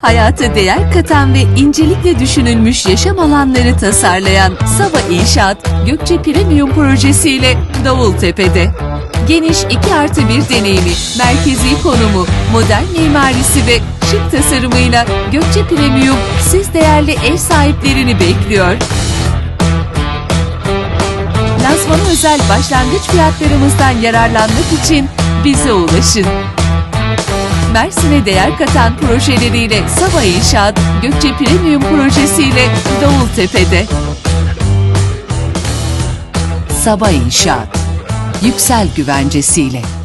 Hayata değer katan ve incelikle düşünülmüş yaşam alanları tasarlayan Sava İnşaat Gökçe Premium projesiyle Davultepe'de. Geniş 2 artı 1 deneyimi, merkezi konumu, modern mimarisi ve şık tasarımıyla Gökçe Premium siz değerli ev sahiplerini bekliyor. Lansmana özel başlangıç fiyatlarımızdan yararlanmak için bize ulaşın. Mersin'e değer katan projeleriyle Sava İnşaat, Gökçe Premium projesiyle Davultepe'de. Sava İnşaat, yüksel güvencesiyle.